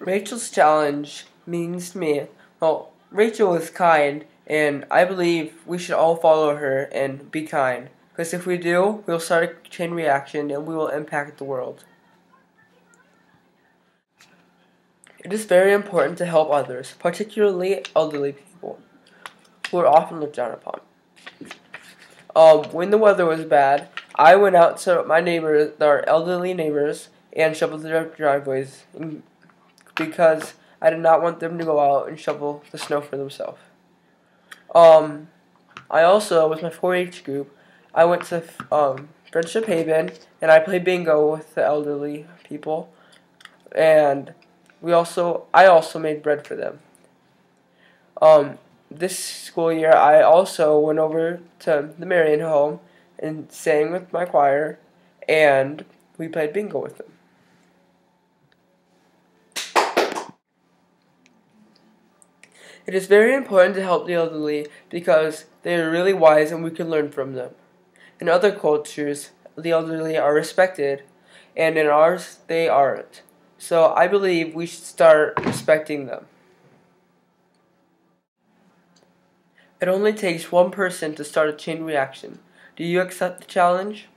Rachel's challenge means to me, well, Rachel is kind, and I believe we should all follow her and be kind. Because if we do, we'll start a chain reaction and we will impact the world. It is very important to help others, particularly elderly people, who are often looked down upon. Um, when the weather was bad, I went out to my neighbors, our elderly neighbors, and shoveled their driveways because I did not want them to go out and shovel the snow for themselves. Um, I also, with my 4-H group, I went to um, Friendship Haven and I played bingo with the elderly people, and we also I also made bread for them. Um, this school year, I also went over to the Marion home and sang with my choir, and we played bingo with them. It is very important to help the elderly because they are really wise and we can learn from them. In other cultures, the elderly are respected, and in ours, they aren't. So I believe we should start respecting them. It only takes one person to start a chain reaction. Do you accept the challenge?